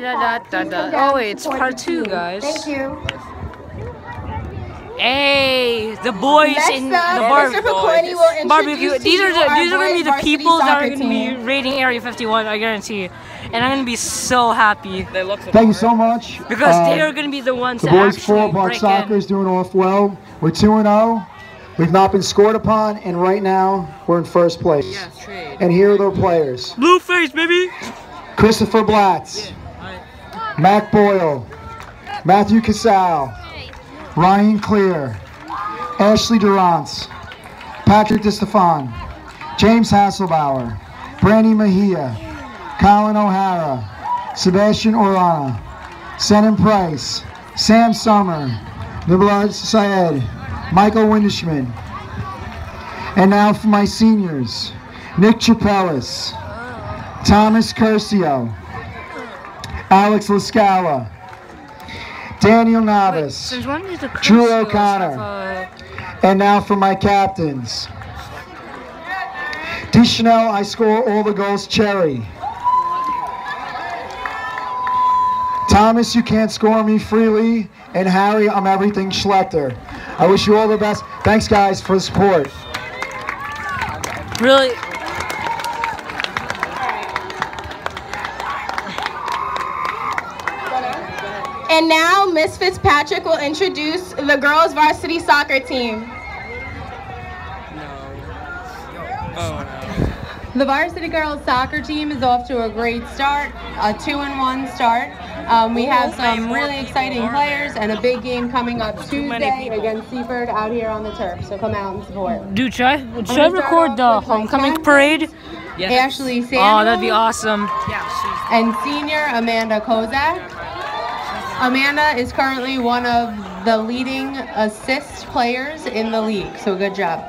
Da, da, da, da. Oh wait, it's part two, guys. Thank you. Hey, the boys Next in the bar- Mr. Picoini will introduce barbecue. These are the these are gonna be the people that are gonna be raiding Area 51. I guarantee, and I'm gonna be so happy They look Thank you so much. because Uh, they are gonna be the ones The that boys actually full Soccer in. is doing off well. We're 2 and 0. We've not been scored upon, and right now we're in first place. And here are the players Blueface, baby. Christopher Blatz, Mac Boyle, Matthew Casal, Ryan Clear, Ashley Durance, Patrick DeStefan, James Hasselbauer, Brandy Mejia, Colin O'Hara, Sebastian Orana, Senan Price, Sam Summer, Niblad Syed, Michael Windishman. And now for my seniors, Nick Chapelis, Thomas Curcio, Alex Lascala, Daniel Navas, Since when did the Drew O'Connor. have, and now for my captains. D. Chanel, I score all the goals, Cherry. Thomas, you can't score me freely. And Harry, I'm everything Schlechter. I wish you all the best. Thanks, guys, for the support. uh, really? And now Miss Fitzpatrick will introduce the girls varsity soccer team. The varsity girls soccer team is off to a great start, a two and one start. Um, we have some really exciting players and a big game coming up Tuesday against Seaford out here on the turf. So come out and support. Dude, should I, should I record the homecoming captains. parade? Ashley Samuel Oh, that'd be awesome. and senior Amanda Kozak. Amanda is currently one of the leading assist players in the league, so good job.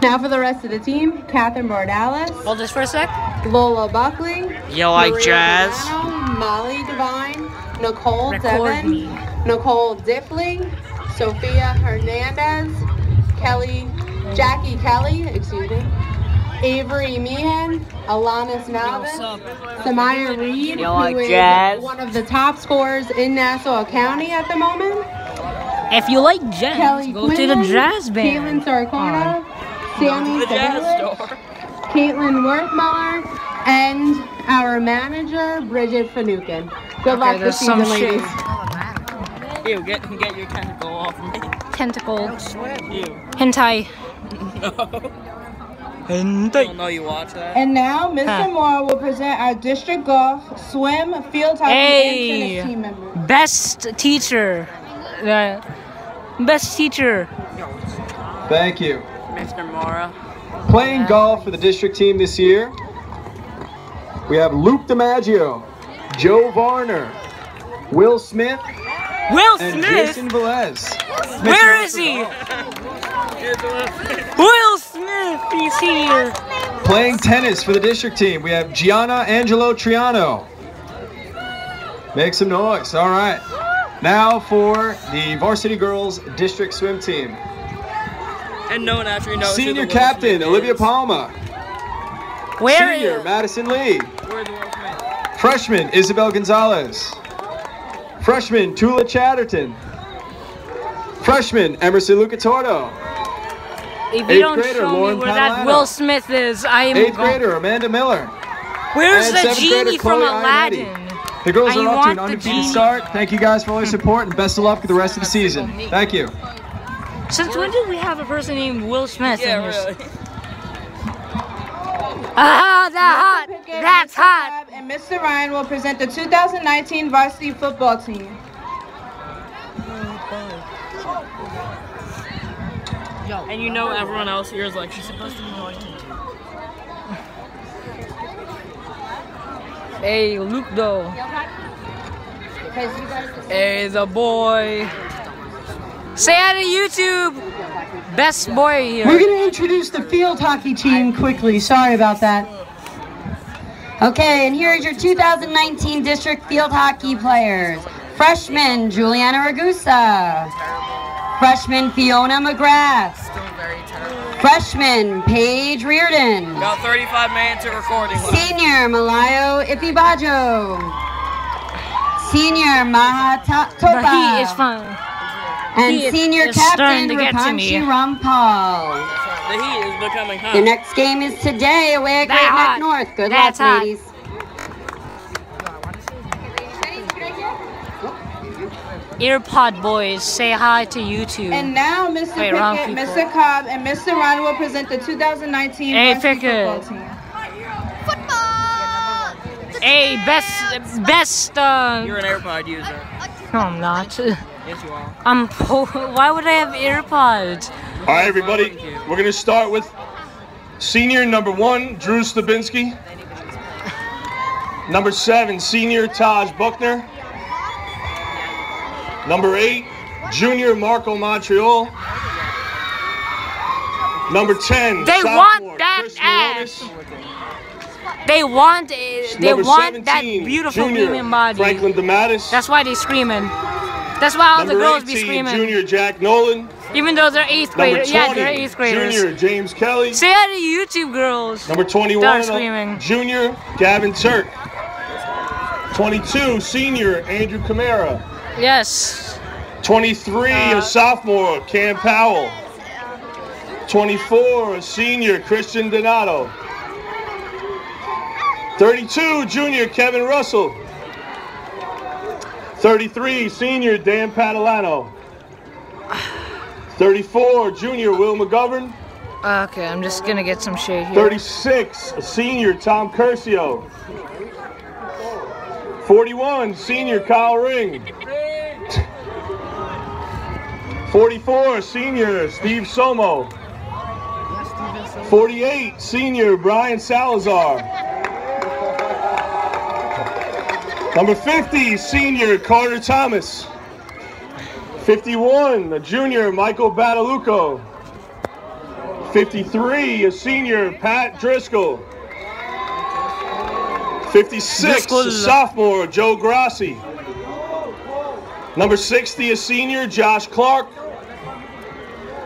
Now for the rest of the team, Catherine Bordalis. Hold this for a sec. Lola Buckley. You like Maria jazz? Milano, Molly Devine, Nicole Record me. Nicole Dipley, Sophia Hernandez, Kelly, Jackie Kelly, excuse me, Avery Meehan, Alanis Navas, Samaya Reed, You who uh, is jazz? one of the top scorers in Nassau County at the moment. If you like jazz, Kelly go to the jazz band. Caitlin Sarcona, Sammy The jazz Sabelich, store. Caitlin Worthmuller, and our manager, Bridget Fanukin. Good luck there's this some season, ladies. Ew, get get your tentacle off me. Tentacle. Ew. Hentai. I don't know you watch that. And now Mr. Huh. Moore will present our district golf, swim, field hockey, Hey. and tennis team members. Best teacher. Uh, best teacher. Thank you. Mr. Mora. Playing golf for the district team this year, we have Luke DiMaggio, Joe Varner, Will Smith, Will and Smith. Jason Velez. Where is he? Will Smith. He's here. Playing tennis for the district team, we have Gianna Angelo Triano. Make some noise. All right. Now for the varsity girls district swim team. And no one actually knows. who Senior the captain Olivia is. Palma. Where Senior is? Madison Lee. Where's the Freshman Isabel Gonzalez. Freshman Tula Chatterton. Freshman Emerson If you Eighth don't grader, show Lauren me where that Will Smith is, I am Eighth gone. grader Amanda Miller. Where's and the genie from Chloe Ionetti. Aladdin? The girls I are off to an the undefeated start. Thank you guys for all your support and best of luck for the rest of the season. Thank you. Since when did we have a person named Will Smith Yeah, in this? really. Ah, that hot. Pickett, That's Mr. hot. Cobb, And Mr. Ryan will present the 2019 varsity football team. And you know everyone else here is like, she's supposed to be anointed. Hey, Luke though. Hey, the boy. Say hi to YouTube. Best boy here. We're going to introduce the field hockey team quickly. Sorry about that. Okay, and here is your 2019 district field hockey players. Freshman Juliana Ragusa. Freshman Fiona McGrath. Freshman, Paige Reardon. Got 35 minutes of recording left. Senior, Malayo Ifibajo. Senior, Maha Ta- The Topa. heat is fun. And heat senior is starting captain, to get to me. Rapanshi Rampal. The heat is becoming hot. The next game is today away at That Great. Neck North. Good luck, hot. ladies. Earpod boys, say hi to YouTube. And now, Mr. Wait, Pickett. Mr. Cobb, and Mr. Ron will present the 2019 Hey, varsity Pickett. football team. hey, best, best, uh, You're an AirPod user. no, I'm not. Yes, you are. I'm po- why would I have earpods? All right, everybody. We're going to start with senior number one, Drew Slabinski. Number seven, senior Taj Buckner. Number eight, junior Marco Montreal. Number 10, They want that Chris ass. They want, eh, they Number want that 17, beautiful junior human body. Franklin DeMattis. That's why they screaming. That's why all Number the girls 18, be screaming. junior Jack Nolan. Even though they're eighth graders. 20, Yeah, they're eighth graders. junior James Kelly. Say hi to YouTube girls. Number 21, They're uh, screaming. junior Gavin Turk. 22, senior Andrew Camara. Yes. 23, Uh, a sophomore Cam Powell. 24, a senior Christian Donato. 32, junior Kevin Russell. 33, senior Dan Padalano. 34, junior Will McGovern. Okay, I'm just gonna get some shade here. 36, a senior Tom Curcio. 41, senior Kyle Ring. 44, senior Steve Somo. 48, senior Brian Salazar. Number 50, senior Carter Thomas. 51, a junior Michael Badalucco. 53, a senior Pat Driscoll. 56, a sophomore Joe Grassi. Number 60, a senior Josh Clark.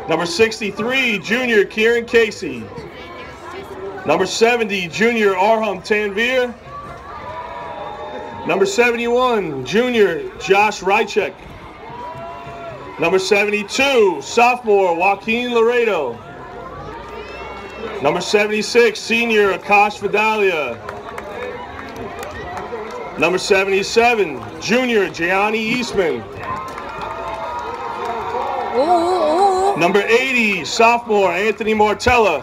Number 63, junior Kieran Casey. Number 70, junior Arham Tanvir. Number 71, junior Josh Rychek. Number 72, sophomore Joaquin Laredo. Number 76, senior Akash Vidalia. Number 77, junior Gianni Eastman. Ooh, ooh, ooh. Number 80, sophomore Anthony Martella.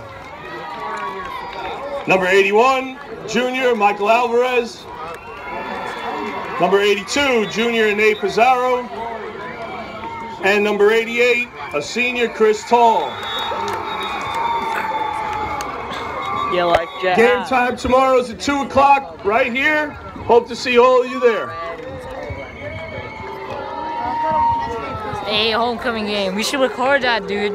Number 81, junior Michael Alvarez. Number 82, junior Nate Pizarro. And number 88, a senior Chris Tall. You like Jack? Game time tomorrow is at 2 o'clock right here. Hope to see all of you there. Hey, homecoming game. We should record that, dude.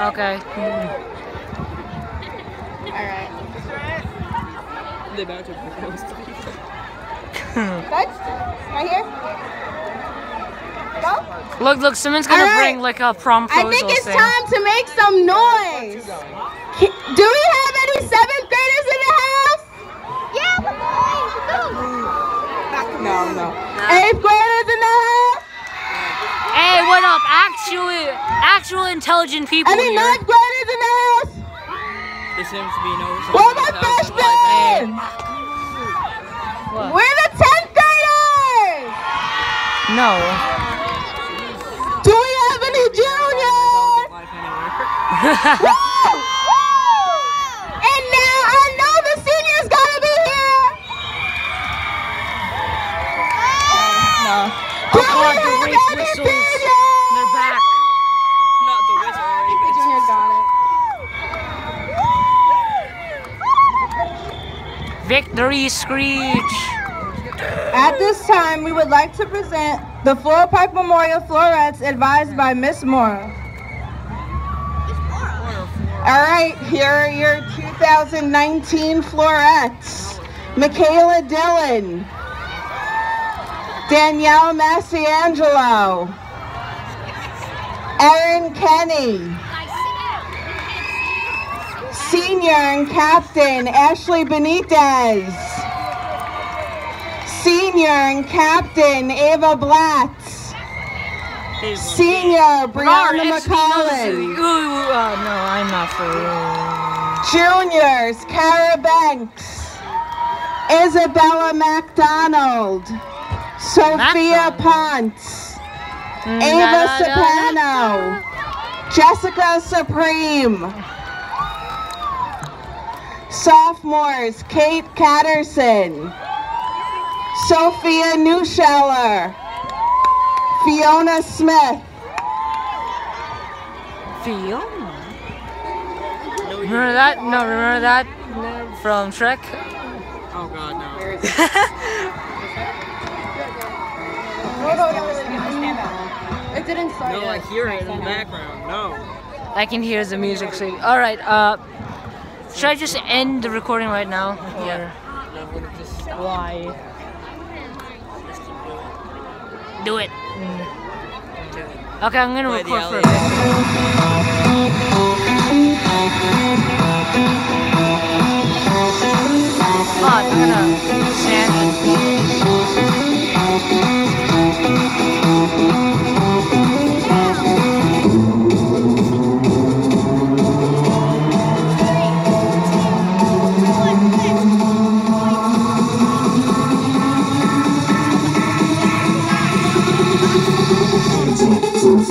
Okay. Alright. They about to propose to me. Good? Right here? Go? Look, look, someone's gonna All right. bring like a prom I proposal think it's thing. time to make some noise. Do we have any seventh graders in the house? Yeah, the boys. No, no. Eighth graders in the house? Hey, what up? Actual, actual intelligent people Any here. ninth graders in the house? There seems to be no. What about freshmen? What? We're the tenth graders. No. Do we have any juniors? No. Do Oh, God, the we rape whistles. juniors? They're back. Not the wizard. The juniors got it. Victory screech. At this time, we would like to present the Floral Park Memorial Florets advised by Miss Mora. All right, here are your 2019 florets. Michaela Dillon. Danielle Massiangelo. Erin Kenny. Senior and captain Ashley Benitez. Senior and captain Ava Blatt. Senior Brianna McCollin. Uh, no, I'm not for Juniors Cara Banks. Isabella MacDonald. Sophia Ponce. Mm, Ava Soprano. Jessica Supreme. Sophomores Kate Catterson. Sophia Newscheller. Fiona Smith. Fiona. Remember that? No, remember that from Shrek? Oh god, no. It didn't start No, I hear it in the background. No. I can hear the music. So, all right. Uh, should I just end the recording right now? Yeah. Why? Do it. Okay, I'm gonna record for a bit. Ah,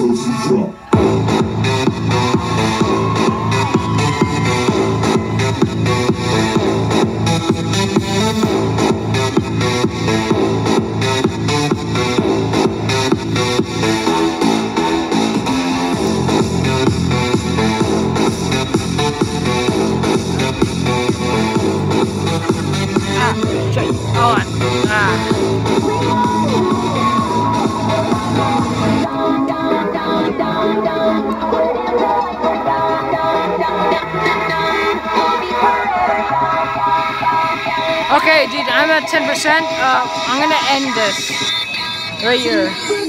shit. Hold on. Ah. Dude, I'm at 10%. Uh, I'm gonna end this right here.